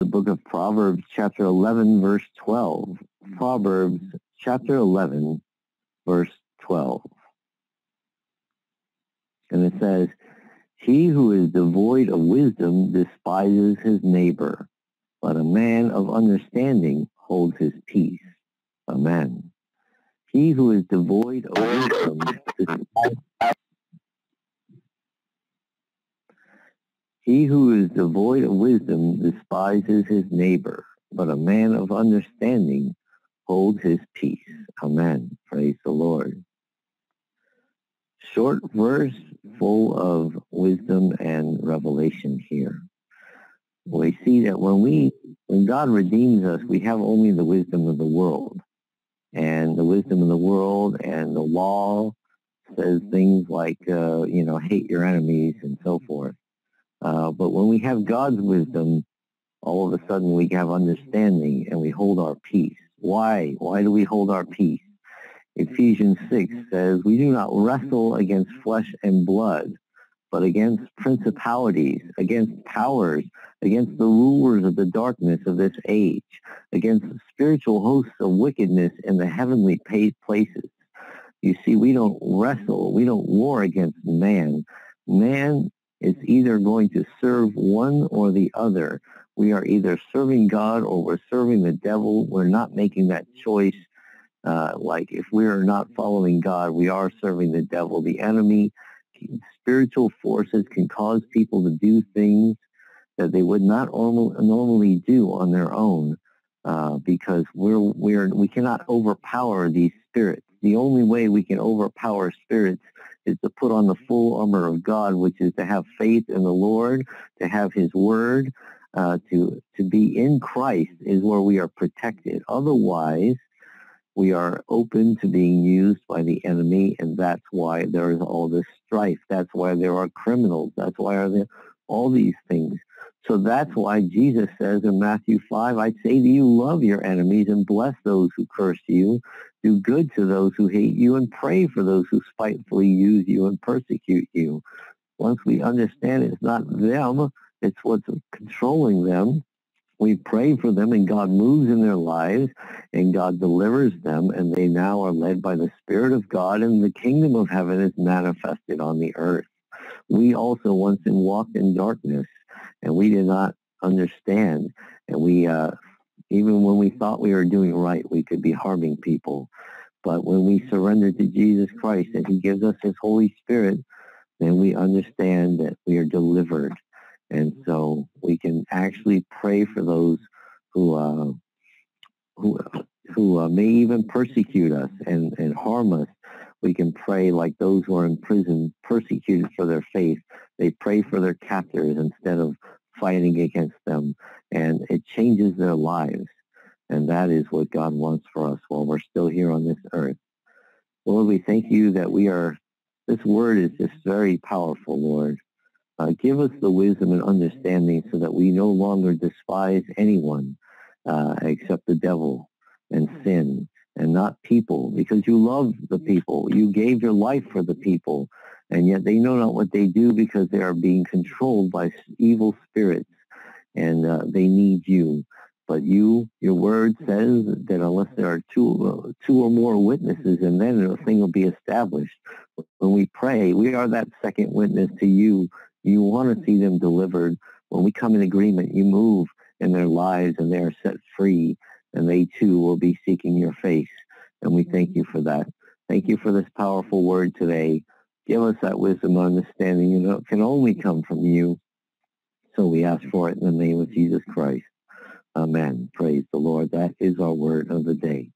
the book of Proverbs, chapter 11, verse 12. Mm-hmm. Proverbs, chapter 11, verse 12. And it says, He who is devoid of wisdom despises his neighbor, but a man of understanding holds his peace. Amen. He who is devoid of wisdom despises He who is devoid of wisdom despises his neighbor, but a man of understanding holds his peace. Amen. Praise the Lord. Short verse full of wisdom and revelation here. We see that when we, when God redeems us, we have only the wisdom of the world. And the wisdom of the world and the law says things like, uh, you know, hate your enemies and so forth. Uh, but when we have God's wisdom, all of a sudden we have understanding and we hold our peace. Why? Why do we hold our peace? Ephesians 6 says, we do not wrestle against flesh and blood, but against principalities, against powers, against the rulers of the darkness of this age, against the spiritual hosts of wickedness in the heavenly places. You see, we don't wrestle, we don't war against man. Man it's either going to serve one or the other. We are either serving God or we're serving the devil. We're not making that choice. Uh, like if we are not following God, we are serving the devil. The enemy, spiritual forces can cause people to do things that they would not normally do on their own uh, because we're, we're, we cannot overpower these spirits. The only way we can overpower spirits is to put on the full armor of God, which is to have faith in the Lord, to have his word, uh, to, to be in Christ is where we are protected. Otherwise, we are open to being used by the enemy, and that's why there is all this strife. That's why there are criminals. That's why are there all these things. So that's why Jesus says in Matthew 5, I say to you, love your enemies and bless those who curse you. Do good to those who hate you and pray for those who spitefully use you and persecute you. Once we understand it's not them, it's what's controlling them, we pray for them and God moves in their lives and God delivers them and they now are led by the Spirit of God and the kingdom of heaven is manifested on the earth. We also once walked in darkness and we did not understand. And we, uh, even when we thought we were doing right, we could be harming people. But when we surrender to Jesus Christ and he gives us his Holy Spirit, then we understand that we are delivered. And so we can actually pray for those who, uh, who, who uh, may even persecute us and, and harm us. We can pray like those who are in prison, persecuted for their faith. They pray for their captors instead of fighting against them. And it changes their lives. And that is what God wants for us while we're still here on this earth. Lord, we thank you that we are, this word is just very powerful, Lord. Uh, give us the wisdom and understanding so that we no longer despise anyone uh, except the devil and sin and not people because you love the people. You gave your life for the people and yet they know not what they do because they are being controlled by evil spirits and uh, they need you. But you, your word says that unless there are two, uh, two or more witnesses, and then the thing will be established. When we pray, we are that second witness to you. You want to see them delivered. When we come in agreement, you move in their lives and they are set free, and they too will be seeking your face. And we thank you for that. Thank you for this powerful word today. Give us that wisdom and understanding. Know, it can only come from you. So we ask for it in the name of Jesus Christ. Amen. Praise the Lord. That is our word of the day.